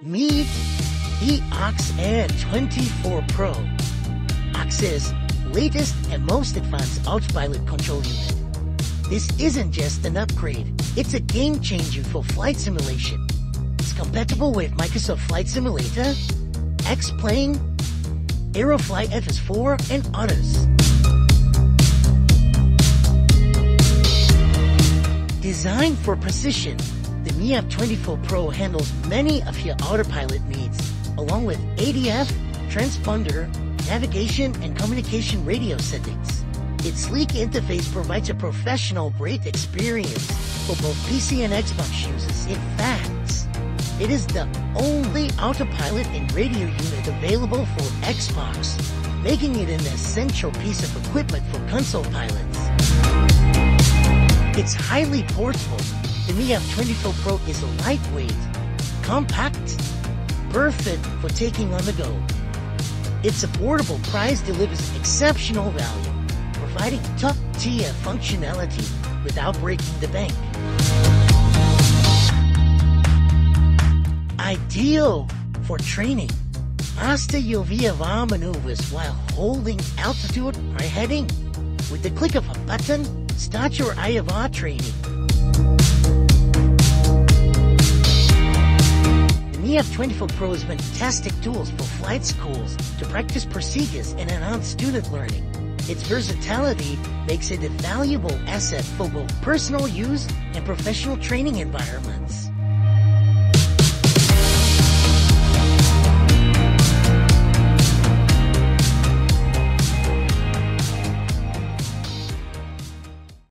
Meet the AXAIR 24 Pro. Ox's latest and most advanced autopilot control unit. This isn't just an upgrade, it's a game changer for flight simulation. It's compatible with Microsoft Flight Simulator, X-Plane, Aerofly FS4, and others. Designed for precision, the MIAP24 Pro handles many of your autopilot needs, along with ADF, transponder, navigation, and communication radio settings. Its sleek interface provides a professional great experience for both PC and Xbox users. In fact, it is the only autopilot and radio unit available for Xbox, making it an essential piece of equipment for console pilots. It's highly portable. The MIAP24 Pro is lightweight, compact, perfect for taking on the go. Its affordable price delivers exceptional value, providing top-tier functionality without breaking the bank. Ideal for training. Master your VFR maneuvers while holding altitude or heading. With the click of a button, start your IFR training. The MIAP24 Pro has fantastic tools for flight schools to practice procedures and enhance student learning. Its versatility makes it a valuable asset for both personal use and professional training environments.